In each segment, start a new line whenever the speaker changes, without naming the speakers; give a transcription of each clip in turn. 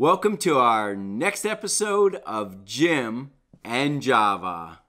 Welcome to our next episode of Jim and Java.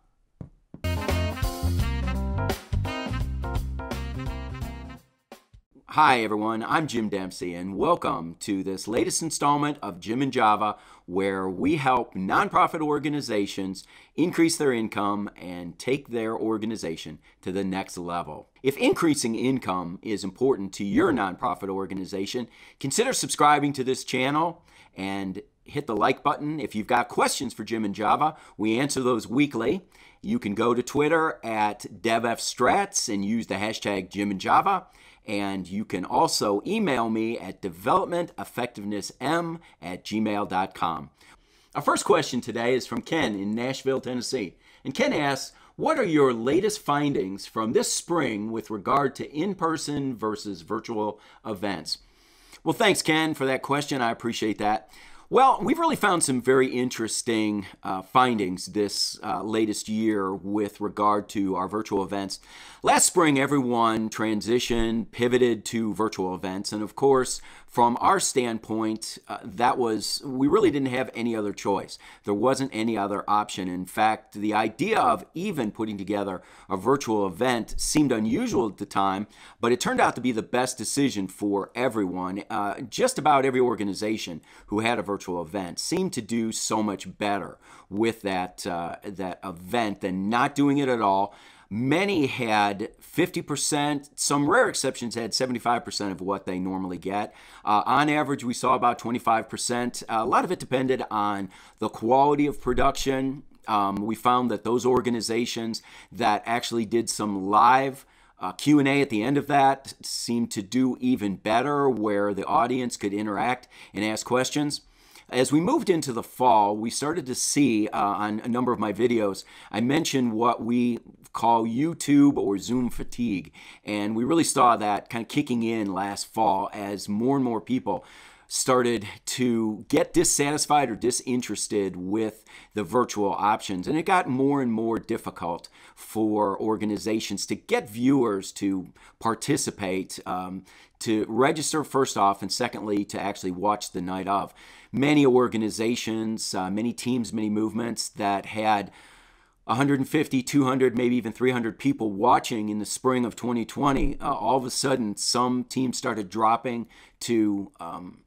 Hi, everyone. I'm Jim Dempsey, and welcome to this latest installment of Jim and Java, where we help nonprofit organizations increase their income and take their organization to the next level. If increasing income is important to your nonprofit organization, consider subscribing to this channel and hit the like button. If you've got questions for Jim and Java, we answer those weekly. You can go to Twitter at DevEffStrats and use the hashtag Jim and Java. And you can also email me at developmenteffectivenessm at gmail.com. Our first question today is from Ken in Nashville, Tennessee. And Ken asks, what are your latest findings from this spring with regard to in person versus virtual events? Well, thanks, Ken, for that question. I appreciate that. Well, we've really found some very interesting uh, findings this uh, latest year with regard to our virtual events. Last spring, everyone transitioned, pivoted to virtual events, and of course, from our standpoint, uh, that was, we really didn't have any other choice. There wasn't any other option. In fact, the idea of even putting together a virtual event seemed unusual at the time, but it turned out to be the best decision for everyone. Uh, just about every organization who had a virtual event seemed to do so much better with that, uh, that event than not doing it at all. Many had 50%, some rare exceptions had 75% of what they normally get. Uh, on average, we saw about 25%. Uh, a lot of it depended on the quality of production. Um, we found that those organizations that actually did some live uh, q&a at the end of that seemed to do even better where the audience could interact and ask questions as we moved into the fall, we started to see uh, on a number of my videos, I mentioned what we call YouTube or Zoom fatigue. And we really saw that kind of kicking in last fall as more and more people started to get dissatisfied or disinterested with the virtual options. And it got more and more difficult for organizations to get viewers to participate, um, to register first off, and secondly, to actually watch the night of. Many organizations, uh, many teams, many movements that had 150, 200, maybe even 300 people watching in the spring of 2020, uh, all of a sudden some teams started dropping to um,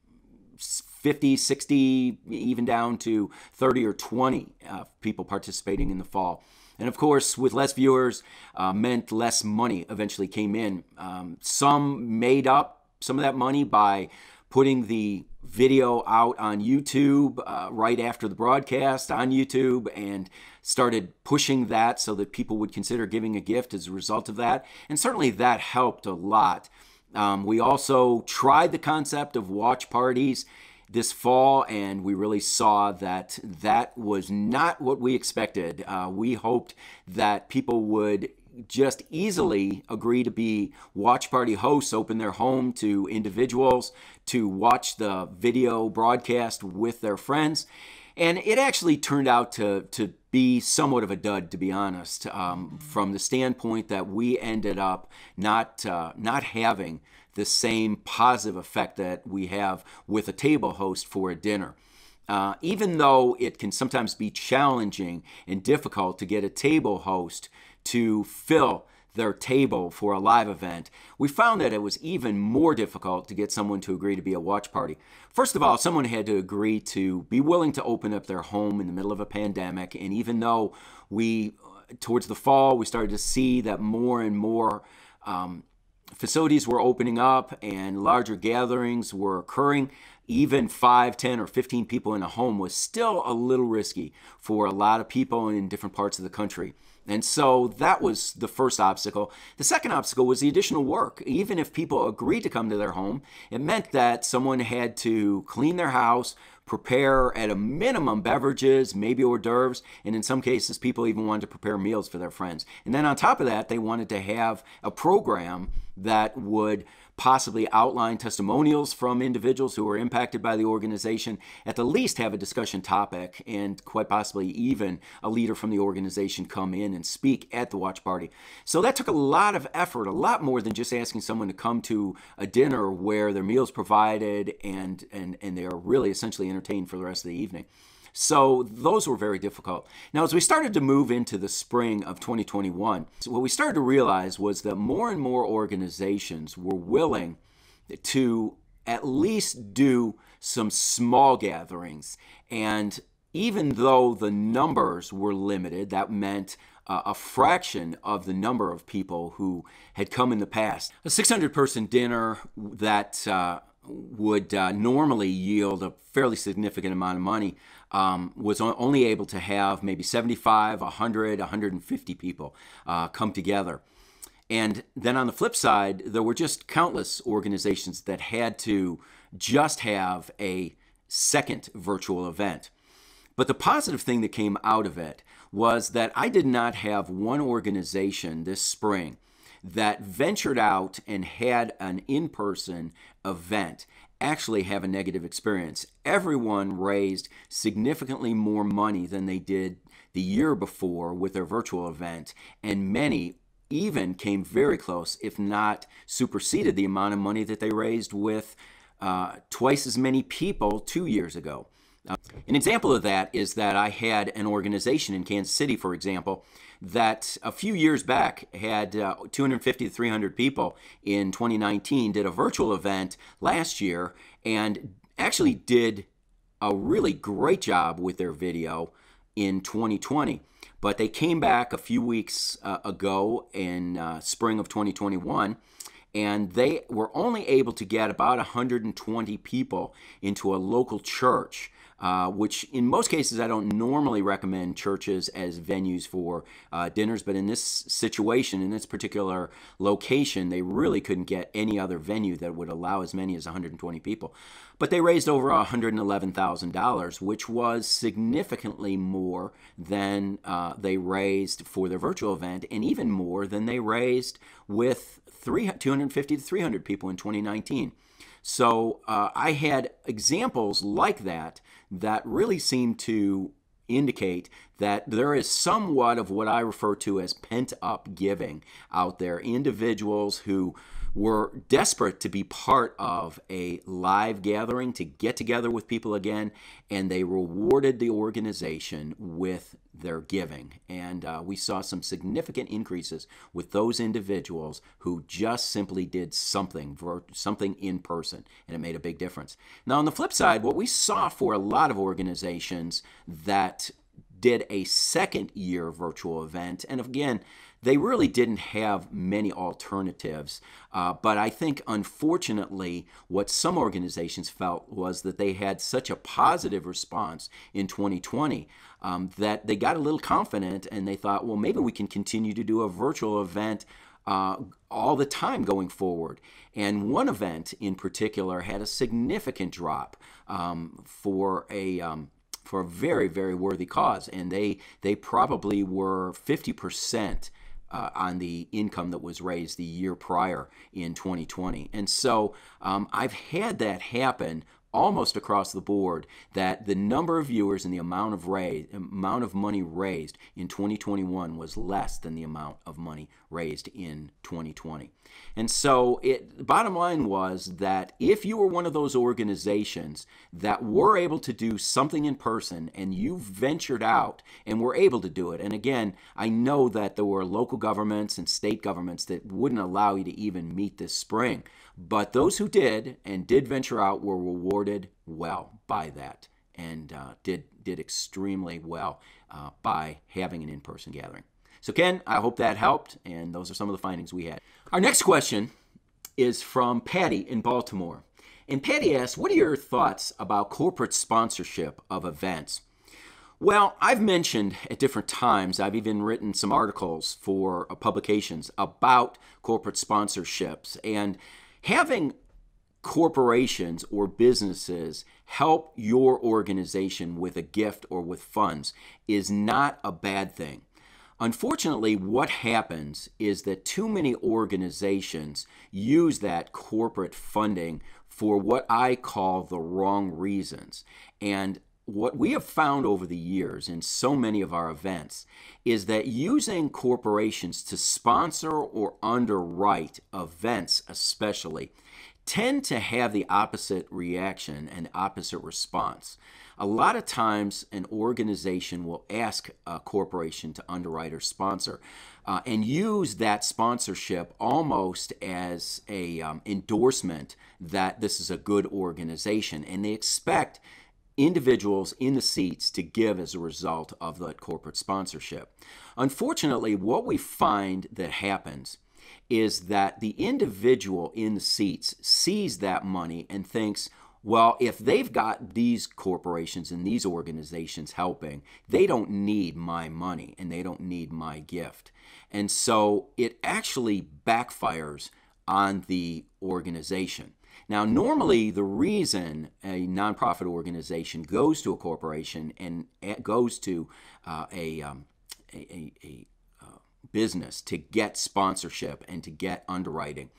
50, 60, even down to 30 or 20 uh, people participating in the fall. And of course, with less viewers, uh, meant less money eventually came in. Um, some made up some of that money by putting the video out on YouTube uh, right after the broadcast on YouTube and started pushing that so that people would consider giving a gift as a result of that. And certainly that helped a lot. Um, we also tried the concept of watch parties this fall, and we really saw that that was not what we expected. Uh, we hoped that people would just easily agree to be watch party hosts, open their home to individuals to watch the video broadcast with their friends. And it actually turned out to, to be somewhat of a dud, to be honest, um, from the standpoint that we ended up not, uh, not having the same positive effect that we have with a table host for a dinner. Uh, even though it can sometimes be challenging and difficult to get a table host to fill their table for a live event, we found that it was even more difficult to get someone to agree to be a watch party. First of all, someone had to agree to be willing to open up their home in the middle of a pandemic. And even though we, towards the fall, we started to see that more and more um, facilities were opening up and larger gatherings were occurring, even 5, 10, or 15 people in a home was still a little risky for a lot of people in different parts of the country. And so that was the first obstacle. The second obstacle was the additional work. Even if people agreed to come to their home, it meant that someone had to clean their house, prepare at a minimum beverages, maybe hors d'oeuvres, and in some cases, people even wanted to prepare meals for their friends. And then on top of that, they wanted to have a program that would possibly outline testimonials from individuals who are impacted by the organization, at the least have a discussion topic, and quite possibly even a leader from the organization come in and speak at the watch party. So that took a lot of effort, a lot more than just asking someone to come to a dinner where their meals provided and and and they are really essentially entertained for the rest of the evening. So those were very difficult. Now, as we started to move into the spring of 2021, what we started to realize was that more and more organizations were willing to at least do some small gatherings. And even though the numbers were limited, that meant uh, a fraction of the number of people who had come in the past. A 600 person dinner that uh, would uh, normally yield a fairly significant amount of money um, was only able to have maybe 75, 100, 150 people uh, come together. And then on the flip side, there were just countless organizations that had to just have a second virtual event. But the positive thing that came out of it was that I did not have one organization this spring that ventured out and had an in person event actually have a negative experience. Everyone raised significantly more money than they did the year before with their virtual event, and many even came very close, if not superseded the amount of money that they raised with uh, twice as many people two years ago. Uh, an example of that is that I had an organization in Kansas City, for example, that a few years back had uh, 250 to 300 people in 2019, did a virtual event last year, and actually did a really great job with their video in 2020. But they came back a few weeks uh, ago in uh, spring of 2021 and they were only able to get about 120 people into a local church uh, which in most cases I don't normally recommend churches as venues for uh, dinners, but in this situation, in this particular location, they really couldn't get any other venue that would allow as many as 120 people. But they raised over $111,000, which was significantly more than uh, they raised for their virtual event, and even more than they raised with 250 to 300 people in 2019. So uh, I had examples like that that really seem to indicate that there is somewhat of what I refer to as pent up giving out there. Individuals who were desperate to be part of a live gathering, to get together with people again, and they rewarded the organization with their giving. And uh, we saw some significant increases with those individuals who just simply did something, something in person, and it made a big difference. Now, on the flip side, what we saw for a lot of organizations that did a second year virtual event, and again, they really didn't have many alternatives. Uh, but I think, unfortunately, what some organizations felt was that they had such a positive response in 2020 um, that they got a little confident and they thought, well, maybe we can continue to do a virtual event. Uh, all the time going forward. And one event in particular had a significant drop um, for a um, for a very very worthy cause, and they they probably were fifty percent uh, on the income that was raised the year prior in 2020. And so um, I've had that happen almost across the board that the number of viewers and the amount of raise, amount of money raised in 2021 was less than the amount of money raised in 2020. And so it the bottom line was that if you were one of those organizations that were able to do something in person and you ventured out and were able to do it. And again, I know that there were local governments and state governments that wouldn't allow you to even meet this spring. But those who did and did venture out were rewarded well by that and uh, did, did extremely well uh, by having an in person gathering. So, Ken, I hope that helped, and those are some of the findings we had. Our next question is from Patty in Baltimore. And Patty asks, What are your thoughts about corporate sponsorship of events? Well, I've mentioned at different times, I've even written some articles for uh, publications about corporate sponsorships. And having corporations or businesses help your organization with a gift or with funds is not a bad thing. Unfortunately, what happens is that too many organizations use that corporate funding for what I call the wrong reasons. And what we have found over the years in so many of our events is that using corporations to sponsor or underwrite events, especially, tend to have the opposite reaction and opposite response. A lot of times, an organization will ask a corporation to underwrite or sponsor. Uh, and use that sponsorship almost as a um, endorsement that this is a good organization and they expect individuals in the seats to give as a result of that corporate sponsorship unfortunately what we find that happens is that the individual in the seats sees that money and thinks, well, if they've got these corporations and these organizations helping, they don't need my money and they don't need my gift. And so it actually backfires on the organization. Now, normally, the reason a nonprofit organization goes to a corporation and goes to uh, a, um, a, a, business to get sponsorship and to get underwriting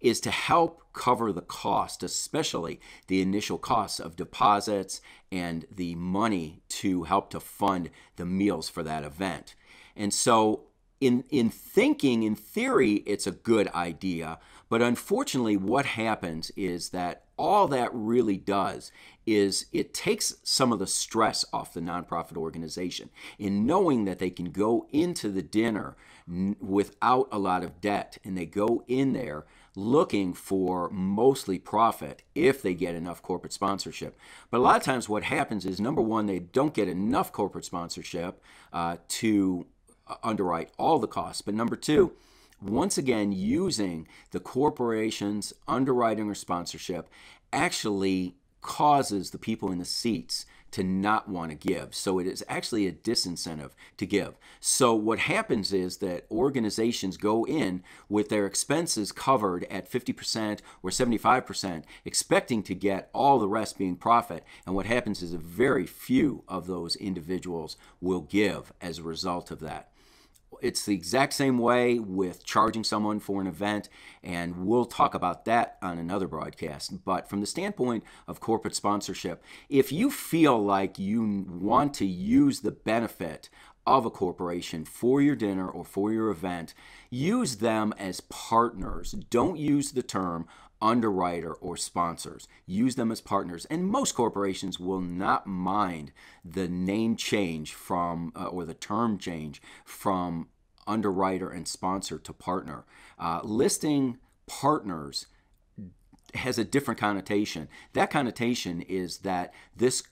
is to help cover the cost, especially the initial costs of deposits and the money to help to fund the meals for that event. And so in in thinking in theory it's a good idea but unfortunately what happens is that all that really does is it takes some of the stress off the nonprofit organization in knowing that they can go into the dinner without a lot of debt and they go in there looking for mostly profit if they get enough corporate sponsorship. But a lot of times, what happens is number one, they don't get enough corporate sponsorship uh, to uh, underwrite all the costs. But number two, once again, using the corporation's underwriting or sponsorship actually causes the people in the seats to not want to give. So it is actually a disincentive to give. So what happens is that organizations go in with their expenses covered at 50% or 75%, expecting to get all the rest being profit. And what happens is a very few of those individuals will give as a result of that. It's the exact same way with charging someone for an event, and we'll talk about that on another broadcast. But from the standpoint of corporate sponsorship, if you feel like you want to use the benefit of a corporation for your dinner or for your event, use them as partners. Don't use the term underwriter or sponsors. Use them as partners. And most corporations will not mind the name change from, uh, or the term change from underwriter and sponsor to partner. Uh, listing partners has a different connotation. That connotation is that this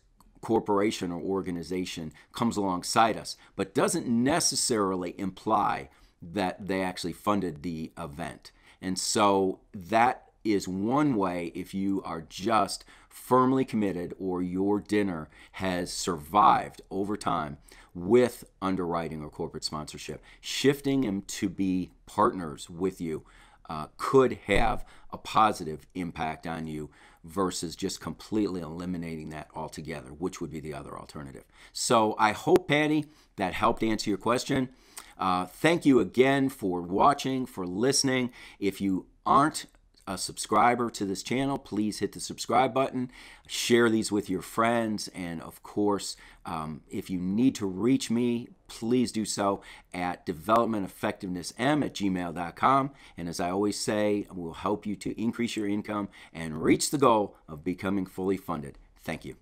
corporation or organization comes alongside us, but doesn't necessarily imply that they actually funded the event. And so that is one way if you are just firmly committed or your dinner has survived over time with underwriting or corporate sponsorship. Shifting them to be partners with you uh, could have a positive impact on you versus just completely eliminating that altogether, which would be the other alternative. So I hope, Patty, that helped answer your question. Uh, thank you again for watching, for listening. If you aren't a subscriber to this channel, please hit the subscribe button. Share these with your friends. And of course, um, if you need to reach me, please do so at developmenteffectivenessm at gmail.com. And as I always say, we'll help you to increase your income and reach the goal of becoming fully funded. Thank you.